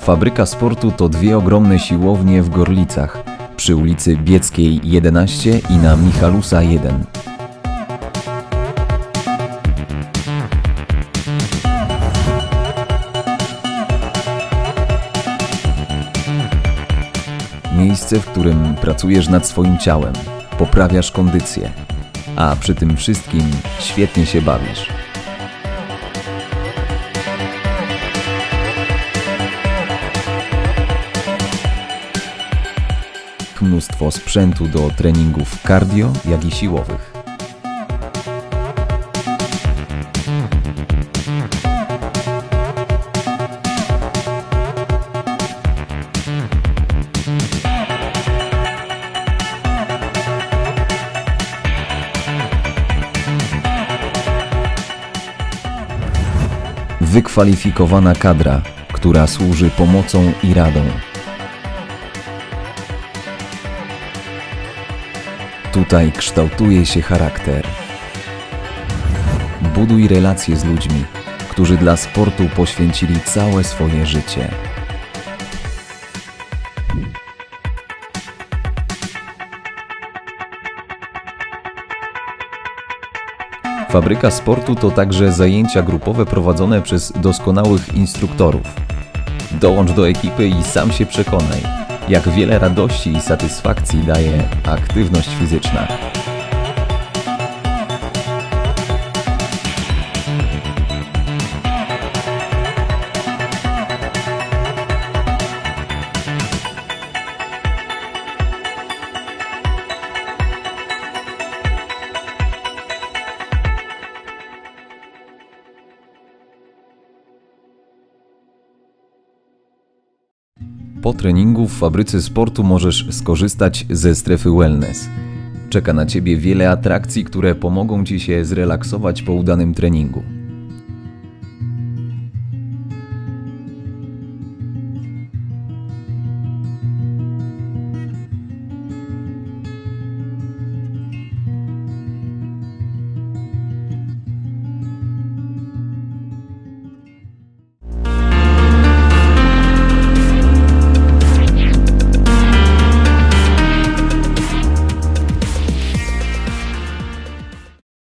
Fabryka Sportu to dwie ogromne siłownie w Gorlicach, przy ulicy Bieckiej 11 i na Michalusa 1. Miejsce, w którym pracujesz nad swoim ciałem, poprawiasz kondycję, a przy tym wszystkim świetnie się bawisz. Mnóstwo sprzętu do treningów cardio, jak i siłowych. Wykwalifikowana kadra, która służy pomocą i radą. Tutaj kształtuje się charakter. Buduj relacje z ludźmi, którzy dla sportu poświęcili całe swoje życie. Fabryka sportu to także zajęcia grupowe prowadzone przez doskonałych instruktorów. Dołącz do ekipy i sam się przekonaj, jak wiele radości i satysfakcji daje aktywność fizyczna. Po treningu w fabryce sportu możesz skorzystać ze strefy wellness. Czeka na Ciebie wiele atrakcji, które pomogą Ci się zrelaksować po udanym treningu.